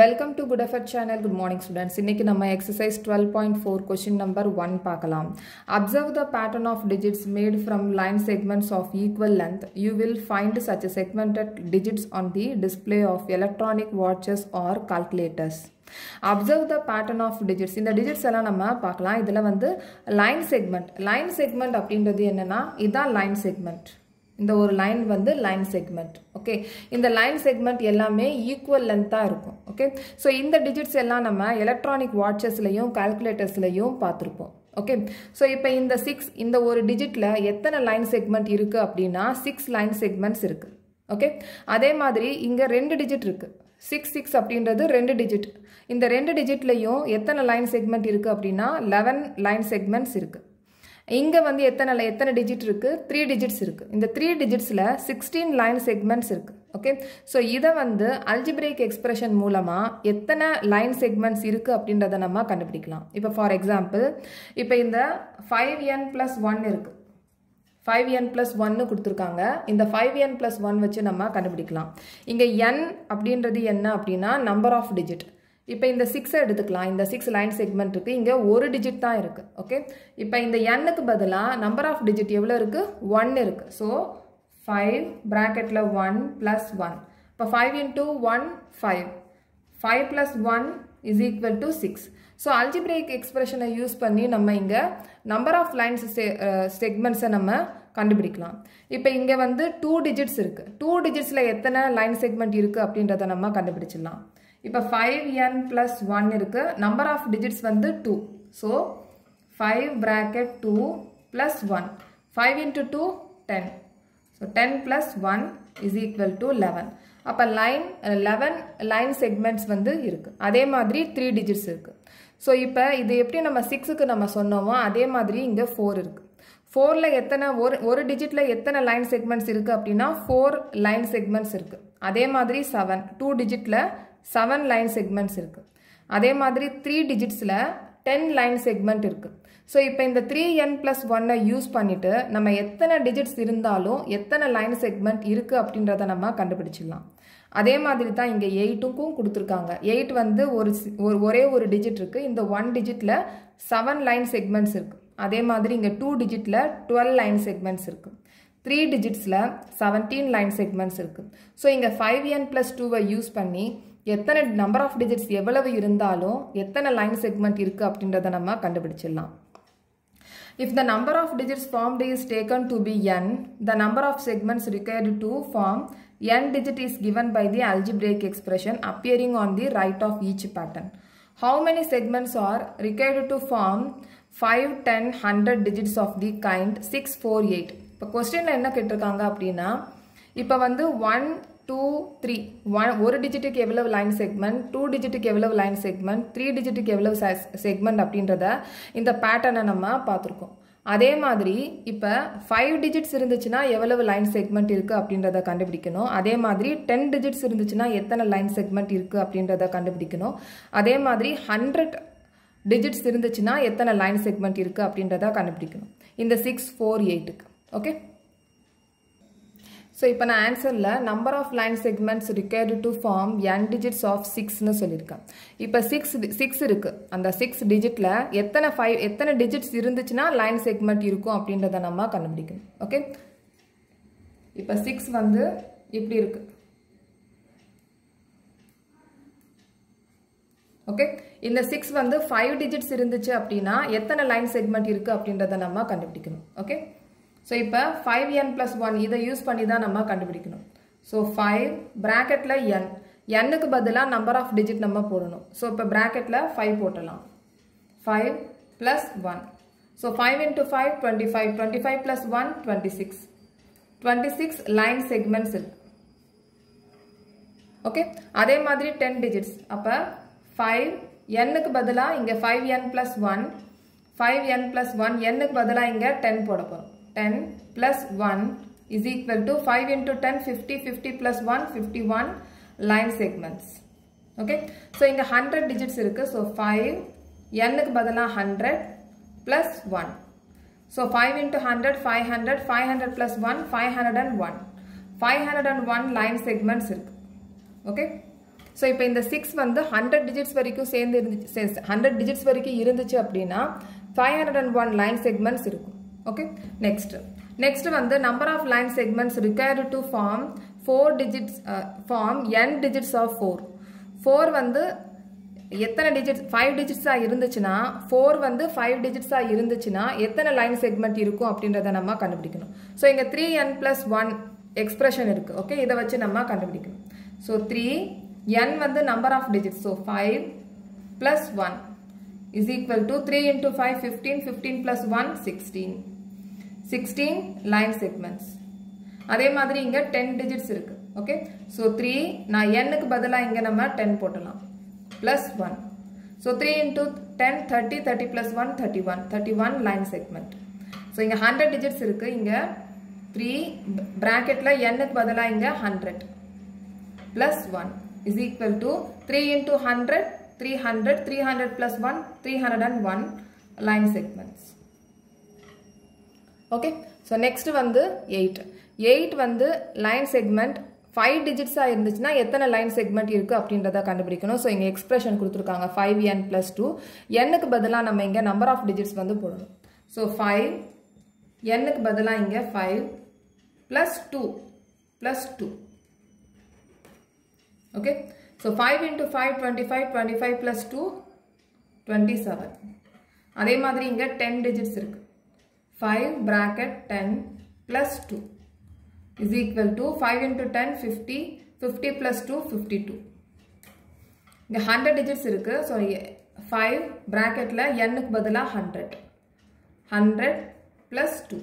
Welcome to good effort channel good morning students இன்னைக்கு நம்ம exercise twelve point four question number one பார்க்கலாம். Observe the pattern of digits made from line segments of equal length you will find such segmented digits on the display of electronic watches or calculators observe the pattern of digits இந்த digits எல்லாம் நம்ம பார்க்கலாம். இதில் வந்து line segment line segment அப்படின்றது என்னன்னா இதுதான் line segment இந்த ஒரு லைன் வந்து லைன் செக்மெண்ட் ஓகே இந்த லைன் செக்மெண்ட் எல்லாமே ஈக்குவல் லென்த்தாக இருக்கும் ஓகே ஸோ இந்த டிஜிட்ஸ் எல்லாம் நம்ம எலக்ட்ரானிக் வாட்சஸ்லையும் கால்குலேட்டர்ஸ்லையும் பார்த்துருப்போம் ஓகே ஸோ இப்போ இந்த சிக்ஸ் இந்த ஒரு டிஜிட்டில் எத்தனை லைன் செக்மெண்ட் இருக்குது அப்படின்னா சிக்ஸ் லைன் செக்மெண்ட்ஸ் இருக்குது ஓகே அதே மாதிரி இங்கே ரெண்டு டிஜிட் இருக்குது சிக்ஸ் சிக்ஸ் அப்படின்றது ரெண்டு டிஜிட் இந்த ரெண்டு டிஜிட்லேயும் எத்தனை லைன் செக்மெண்ட் இருக்குது அப்படின்னா லெவன் லைன் செக்மெண்ட்ஸ் இருக்குது இங்கே வந்து எத்தனை எத்தனை டிஜிட் இருக்குது த்ரீ டிஜிட்ஸ் இருக்குது இந்த த்ரீ டிஜிட்ஸில் சிக்ஸ்டீன் லைன் செக்மெண்ட்ஸ் இருக்குது ஓகே ஸோ இதை வந்து அல்ஜிபிரேக் எக்ஸ்பிரஷன் மூலமாக எத்தனை லைன் செக்மெண்ட்ஸ் இருக்குது அப்படின்றத நம்ம கண்டுபிடிக்கலாம். இப்போ ஃபார் எக்ஸாம்பிள் இப்போ இந்த ஃபைவ் என் ப்ளஸ் ஒன் இருக்குது ஃபைவ் என் ப்ளஸ் ஒன்னு கொடுத்துருக்காங்க. இந்த ஃபைவ் என் ப்ளஸ் ஒன் வச்சு நம்ம கண்டுபிடிக்கலாம். இங்கே என் அப்படின்றது என்ன அப்படின்னா நம்பர் ஆஃப் டிஜிட் இப்போ இந்த சிக்ஸை எடுத்துக்கலாம். இந்த சிக்ஸ் லைன் செக்மெண்ட் இருக்குது இங்கே ஒரு டிஜிட் தான் இருக்குது ஓகே இப்போ இந்த எண்ணுக்கு பதிலாக நம்பர் ஆஃப் டிஜிட் எவ்வளோ இருக்குது ஒன் இருக்குது ஸோ ஃபைவ் ப்ராக்கெட்டில் ஒன் ப்ளஸ் ஒன் இப்போ five into one five five plus one is equal to six so algebraic எக்ஸ்பிரஷனை யூஸ் பண்ணி நம்ம இங்கே நம்பர் ஆஃப் லைன்ஸ் செக்மெண்ட்ஸை நம்ம கண்டுபிடிக்கலாம். இப்போ இங்கே வந்து டூ டிஜிட்ஸ் இருக்குது டூ டிஜிட்ஸில் எத்தனை லைன் செக்மெண்ட் இருக்குது அப்படின்றத நம்ம கண்டுபிடிச்சிடலாம். இப்போ ஃபைவ் என் ப்ளஸ் ஒன் இருக்குது நம்பர் ஆஃப் டிஜிட்ஸ் வந்து two so five bracket two plus one five into two ten so ten plus one is equal to eleven அப்போ லைன் லெவன் லைன் செக்மெண்ட்ஸ் வந்து இருக்குது அதே மாதிரி த்ரீ டிஜிட்ஸ் இருக்குது so இப்போ இது எப்படி நம்ம சிக்ஸுக்கு நம்ம சொன்னோமோ அதே மாதிரி இங்கே ஃபோர் இருக்குது ஃபோரில் எத்தனை ஒரு ஒரு டிஜிட்டில் எத்தனை லைன் செக்மெண்ட்ஸ் இருக்குது அப்படின்னா ஃபோர் லைன் செக்மெண்ட்ஸ் இருக்குது அதே மாதிரி செவன் டூ டிஜிட்டில் செவன் லைன் செக்மெண்ட்ஸ் இருக்குது அதே மாதிரி த்ரீ டிஜிட்ஸில் டென் லைன் செக்மெண்ட் இருக்குது ஸோ இப்போ இந்த த்ரீ என் ப்ளஸ் ஒன்னை யூஸ் பண்ணிவிட்டு நம்ம எத்தனை டிஜிட்ஸ் இருந்தாலும் எத்தனை லைன் செக்மெண்ட் இருக்குது அப்படின்றத நம்ம கண்டுபிடிச்சிடலாம். அதே மாதிரி தான் இங்கே எயிட்டுக்கும் கொடுத்துருக்காங்க. எயிட் வந்து ஒரு ஒரு ஒரே ஒரு டிஜிட் இருக்குது இந்த ஒன் டிஜிட்டில் செவன் லைன் செக்மெண்ட்ஸ் இருக்குது அதே மாதிரி இங்கே டூ டிஜிட்டில் டுவெல் லைன் செக்மெண்ட்ஸ் இருக்குது த்ரீ டிஜிட்ஸில் செவன்டீன் லைன் செக்மெண்ட்ஸ் இருக்குது ஸோ இங்கே ஃபைவ் என் ப்ளஸ் டூவை யூஸ் பண்ணி எத்தனை நம்பர் ஆஃப் டிஜிட்ஸ் எவ்வளவு இருந்தாலும் எத்தனை லைன் செக்மெண்ட் இருக்குது அப்படின்றத நம்ம கண்டுபிடிச்சிடலாம் if the number of digits formed is taken to be n the number of segments required to form n digit is given by the algebraic expression appearing on the right of each pattern how many segments are required to form five ten hundred digits of the kind six four eight இப்போ கொஸ்டினில் என்ன கேட்டிருக்காங்க அப்படின்னா இப்போ வந்து one two three one ஒரு டிஜிட்டுக்கு எவ்வளவு line segment two டிஜிட்டுக்கு எவ்வளவு லைன் செக்மெண்ட் த்ரீ டிஜிட்டுக்கு எவ்வளவு செக்மெண்ட் அப்படின்றத இந்த பேட்டர்னை நம்ம பார்த்துருக்கோம். அதே மாதிரி இப்போ ஃபைவ் டிஜிட்ஸ் இருந்துச்சுன்னா எவ்வளவு லைன் செக்மெண்ட் இருக்குது அப்படின்றத கண்டுபிடிக்கணும். அதே மாதிரி டென் டிஜிட்ஸ் இருந்துச்சுன்னா எத்தனை லைன் செக்மெண்ட் இருக்குது அப்படின்றத கண்டுபிடிக்கணும். அதே மாதிரி ஹண்ட்ரட் டிஜிட்ஸ் இருந்துச்சுன்னா எத்தனை லைன் செக்மெண்ட் இருக்குது அப்படின்றத கண்டுபிடிக்கணும். இந்த சிக்ஸ் ஃபோர் எயிட்டுக்கு ஓகே ஸோ இப்போ நான் ஆன்சரில் number of line segments required to form n digits of சிக்ஸ்னு சொல்லியிருக்கேன். இப்போ சிக்ஸ் சிக்ஸ் இருக்குது அந்த சிக்ஸ் டிஜிட்டில் எத்தனை ஃபைவ் எத்தனை டிஜிட்ஸ் இருந்துச்சுன்னா லைன் செக்மெண்ட் இருக்கும் அப்படின்றத நம்ம கண்டுபிடிக்கணும். ஓகே இப்போ சிக்ஸ் வந்து இப்படி இருக்குது ஓகே இந்த சிக்ஸ் வந்து ஃபைவ் டிஜிட்ஸ் இருந்துச்சு அப்படின்னா எத்தனை லைன் செக்மெண்ட் இருக்குது அப்படின்றத நம்ம கண்டுபிடிக்கணும். ஓகே ஸோ இப்போ ஃபைவ் என் ப்ளஸ் ஒன் இதை யூஸ் பண்ணி தான் நம்ம கண்டுபிடிக்கணும். ஸோ ஃபைவ் ப்ராக்கெட்டில் என் எண்ணுக்கு பதிலாக நம்பர் ஆஃப் டிஜிட் நம்ம போடணும். ஸோ இப்போ ப்ராக்கெட்டில் ஃபைவ் போட்டலாம். Five plus one so five into five twenty five twenty five plus one twenty six twenty six line segments இருக்கு. ஓகே அதே மாதிரி டென் டிஜிட்ஸ் அப்போ ஃபைவ் எண்ணுக்கு பதிலாக இங்கே five n plus one five n plus one எண்ணுக்கு பதிலாக இங்கே டென் போட போகிறோம் 10 plus 1 is equal to 5 into 10 50 50 plus 1 51 line segments. Okay? So இங்க 100 digits இருக்கு. So 5 n-க்கு பதிலா 100 plus 1 so 5 into 100 500 500 plus 1 501 501 line segments இருக்கு. Okay? ஸோ இப்போ இந்த சிக்ஸ் வந்து ஹண்ட்ரட் டிஜிட்ஸ் வரைக்கும் சேர்ந்து இருந்துச்சு. ஹண்ட்ரட் டிஜிட்ஸ் வரைக்கும் இருந்துச்சு அப்படின்னா five hundred and one line segments இருக்கும். ஓகே நெக்ஸ்ட் நெக்ஸ்ட் வந்து number of line segments required to form four digits form n digits of four four வந்து எத்தனை டிஜிட்ஸ் ஃபைவ் டிஜிட்ஸாக இருந்துச்சுன்னா ஃபோர் வந்து ஃபைவ் டிஜிட்ஸாக இருந்துச்சுன்னா எத்தனை லைன் செக்மெண்ட் இருக்கும் அப்படின்றத நம்ம கண்டுபிடிக்கணும். ஸோ இங்கே three n plus one expression இருக்குது ஓகே இதை வச்சு நம்ம கண்டுபிடிக்கணும். ஸோ த்ரீ என் வந்து number of digits so five plus one is equal to three into five fifteen fifteen plus one sixteen 16 line segments அதே மாதிரி இங்கே டென் டிஜிட்ஸ் இருக்குது ஓகே ஸோ த்ரீ நான் எண்ணுக்கு பதிலாக இங்கே நம்ம டென் போட்டலாம். Plus one so three into ten thirty thirty plus one thirty one thirty one line segment so இங்கே ஹண்ட்ரட் டிஜிட்ஸ் இருக்குது இங்கே த்ரீ ப்ராக்கெட்டில் எண்ணுக்கு பதிலாக இங்கே hundred plus one is equal to three into hundred three hundred three hundred plus one three hundred and one line segments okay so next வந்து 8 8 வந்து line segment five டிஜிட்ஸாக இருந்துச்சுன்னா எத்தனை லைன் செக்மெண்ட் இருக்குது அப்படின்றத கண்டுபிடிக்கணும். ஸோ இங்கே எக்ஸ்பிரஷன் கொடுத்துருக்காங்க ஃபைவ் என் ப்ளஸ் டூ எண்ணுக்கு பதிலாக நம்ம இங்கே நம்பர் ஆஃப் டிஜிட்ஸ் வந்து போடணும். ஸோ ஃபைவ் எண்ணுக்கு பதிலாக இங்கே five plus two plus two okay so five into five twenty five twenty five plus two twenty seven அதே மாதிரி இங்கே டென் டிஜிட்ஸ் இருக்குது 5 bracket 10 plus 2 is equal to 5 into 10, 50, 50 plus 2, 52. இங்க 100 digits இருக்கு so 5 bracketல n க்கு பதிலா 100 100 plus 2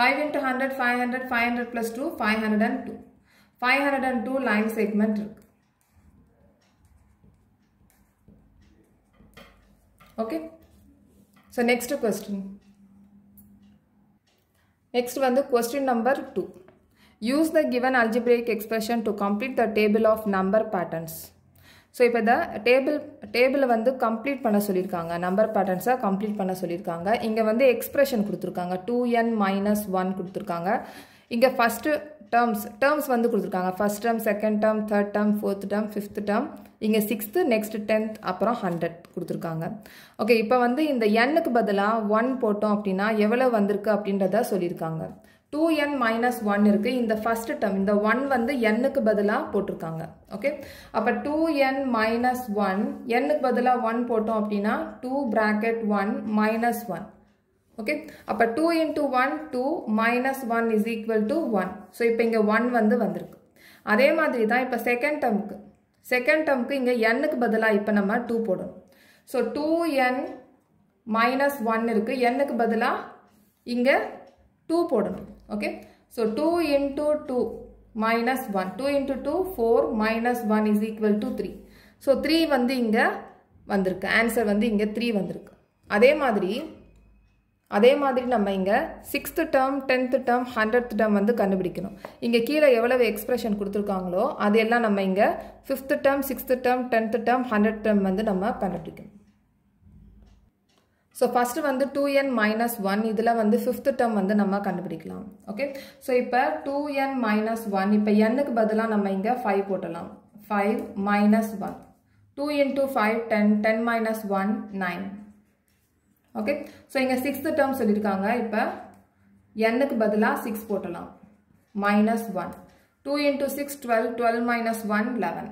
5 into 100, 500, 500 plus 2, 502. 502 line segment இருக்கு okay so next question Next வந்து question number two use the given algebraic expression to complete the table of number patterns so இப்போ இந்த table டேபிளை வந்து கம்ப்ளீட் பண்ண சொல்லியிருக்காங்க நம்பர் பேட்டர்ன்ஸை கம்ப்ளீட் பண்ண சொல்லியிருக்காங்க இங்கே வந்து எக்ஸ்ப்ரெஷன் கொடுத்துருக்காங்க. டூ என் மைனஸ் ஒன் கொடுத்துருக்காங்க. இங்கே ஃபஸ்ட்டு டேர்ம்ஸ் டேர்ம்ஸ் வந்து கொடுத்துருக்காங்க. First term second term third term fourth term fifth term இங்கே சிக்ஸ்த்து நெக்ஸ்ட் டென்த் அப்புறம் ஹண்ட்ரட் கொடுத்துருக்காங்க. ஓகே இப்போ வந்து இந்த எண்ணுக்கு பதிலாக ஒன் போட்டோம் அப்படின்னா எவ்வளோ வந்திருக்கு அப்படின்றத சொல்லியிருக்காங்க. டூ என் மைனஸ் ஒன் இருக்குது இந்த ஃபஸ்ட் டேர்ம் இந்த ஒன் வந்து எண்ணுக்கு பதிலாக போட்டிருக்காங்க. ஓகே அப்போ டூ என் மைனஸ் ஒன் எண்ணுக்கு பதிலாக ஒன் போட்டோம் அப்படின்னா two bracket one minus one okay அப்போ two into one two minus one is equal to one so இப்போ இங்கே ஒன் வந்து வந்திருக்கு. அதே மாதிரி தான் இப்போ செகண்ட் டேர்முக்கு செகண்ட் டேர்முக்கு இங்கே எண்ணுக்கு பதிலாக இப்போ நம்ம டூ போடணும். So two n minus one இருக்குது எண்ணுக்கு பதிலாக இங்கே டூ போடணும். Okay so two into two minus one two into two four minus one is equal to three so three வந்து இங்கே வந்திருக்கு. ஆன்சர் வந்து இங்கே த்ரீ வந்திருக்கு. அதே மாதிரி அதே மாதிரி நம்ம இங்கே sixth term tenth term hundred term வந்து கண்டுபிடிக்கணும். இங்கே கீழே எவ்வளவு எக்ஸ்பிரஷன் கொடுத்துருக்காங்களோ அதையெல்லாம் எல்லாம் நம்ம இங்கே fifth term sixth term tenth term hundred term வந்து நம்ம கண்டுபிடிக்கணும். ஸோ ஃபஸ்ட்டு வந்து டூ என் மைனஸ் ஒன் இதில் வந்து ஃபிஃப்த்து டேர்ம் வந்து நம்ம கண்டுபிடிக்கலாம். ஓகே ஸோ இப்போ டூ என் மைனஸ் ஒன் இப்போ எண்ணுக்கு பதிலாக நம்ம இங்கே ஃபைவ் போட்டலாம். Five minus one two into five ten ten minus one nine okay so இங்கே சிக்ஸ்த்து டேர்ம் சொல்லியிருக்காங்க இப்போ என்னுக்கு பதிலாக சிக்ஸ் போட்டலாம். Minus one two into six twelve twelve minus one eleven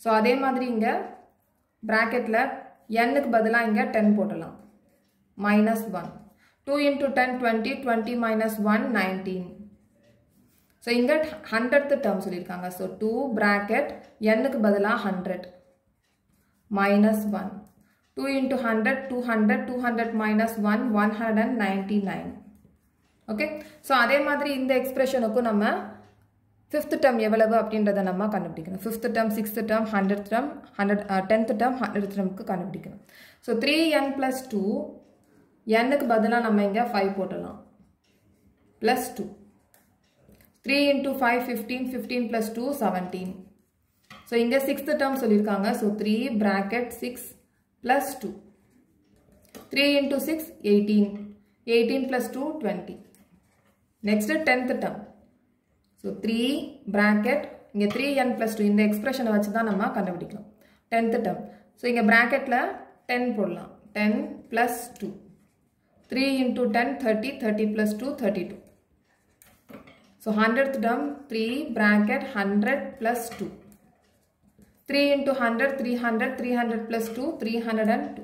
so அதே மாதிரி இங்கே ப்ராக்கெட்டில் என்னுக்கு பதிலாக இங்கே டென் போட்டலாம். Minus one two into ten twenty twenty minus one nineteen so இங்கே ஹண்ட்ரட் டேர்ம் சொல்லியிருக்காங்க ஸோ டூ ப்ராக்கெட் எண்ணுக்கு பதிலாக hundred minus one two into hundred two hundred two hundred minus one one hundred and ninety nine okay so அதே மாதிரி இந்த எக்ஸ்பிரஷனுக்கும் நம்ம fifth term எவ்வளவு அப்படின்றத நம்ம கண்டுபிடிக்கணும். Fifth term sixth term hundred term hundred tenth term hundred டேர்முக்கு கண்டுபிடிக்கணும். So three n plus two எண்ணுக்கு பதிலாக நம்ம இங்கே ஃபைவ் போட்டலாம் plus two three into five fifteen fifteen plus two seventeen so இங்கே சிக்ஸ்த் டேர்ம் சொல்லியிருக்காங்க. So three bracket six plus two three into six eighteen eighteen plus two twenty next tenth term so three bracket, இங்கே three என் plus two இந்த expression வச்சு தான் நம்ம கண்டுபிடிக்கணும். Tenth So, so இங்கே ப்ராக்கெட்டில் டென் போடலாம். Ten plus two three into ten thirty thirty plus two thirty two so hundred term three bracket hundred plus two three into hundred three hundred three hundred plus two three hundred and two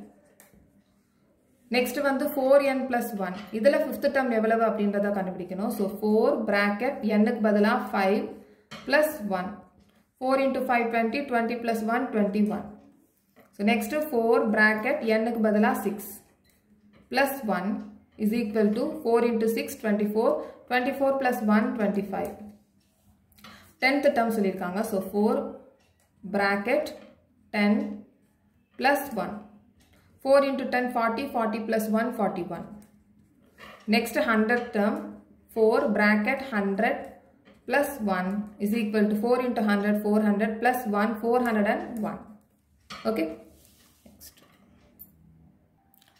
next வந்து four n plus one இதில் fifth term எவ்வளவு அப்படின்றத கண்டுபிடிக்கணும். So four bracket எண்ணுக்கு பதிலாக five plus one four into five twenty twenty plus one twenty one so next four bracket எண்ணுக்கு பதிலாக six plus one is equal to four into six twenty four twenty four plus one twenty five tenth term சொல்லியிருக்காங்க. So four bracket ten plus one 4 into 10 40 40 plus 1 41 next 100 term 4 bracket 100 plus 1 is equal to 4 into 100 400 plus 1 401 okay next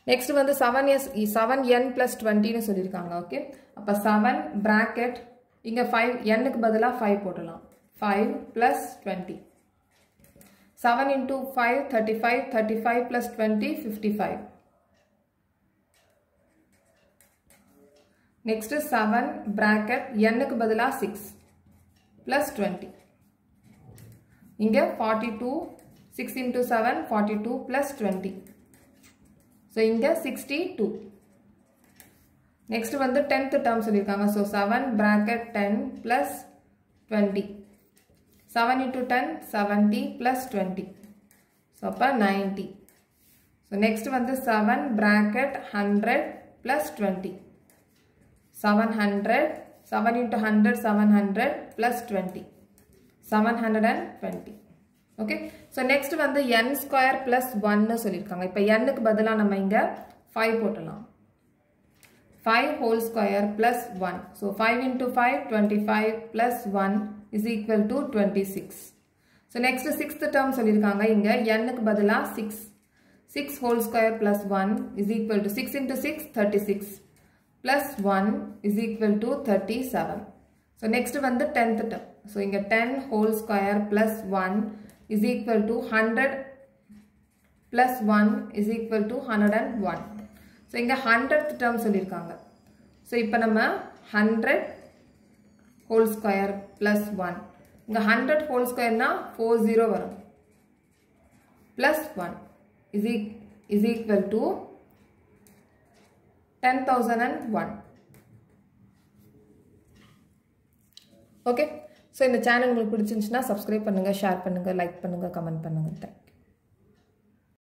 next வந்து 7s 7n plus 20 னு சொல்லியிருக்காங்க okay அப்ப 7 bracket இங்க 5 n க்கு பதிலா 5 போடலாம் 5 plus 20 7 into 5, 35, 35 plus 20, 55. Next is 7 bracket n க்கு பதிலா 6 plus 20. இங்க 42, 6 into 7, 42 plus 20. So இங்க 62. Next வந்து 10th term சொல்லியிருக்காங்க. So 7 bracket 10 plus 20. Seven into ten seventy plus twenty so அப்போ நைன்ட்டி ஸோ நெக்ஸ்ட் வந்து seven bracket hundred plus twenty seven hundred seven into hundred seven hundred plus twenty seven hundred and twenty okay so next வந்து n square plus ஒன்னு சொல்லியிருக்காங்க இப்போ என்னுக்கு பதிலாக நம்ம இங்கே ஃபைவ் போட்டலாம் five whole square plus one so five into five twenty five plus one 1 is equal to 26. So, next sixth term சொல்லியிருக்காங்க இங்க nக்கு பதிலா 6. 6 whole square plus 1 is equal to 6 into 6, 36 plus 1 is equal to 37. So, next வந்து 10th term. So, இங்க 10 whole square plus 1 is equal to 100 plus 1 is equal to 101. So, இங்க 100th term சொல்லியிருக்காங்க. So, இப்போ நம்ம 100 whole square plus one இங்கே hundred whole ஸ்கொயர்னா four zero வரும். Plus one is equal is equal to ten thousand and one okay so இந்த channel உங்களுக்கு பிடிச்சிருந்துச்சுன்னா சப்ஸ்கிரைப் பண்ணுங்கள் ஷேர் பண்ணுங்கள் லைக் பண்ணுங்கள் கமெண்ட் பண்ணுங்கள் தேங்க்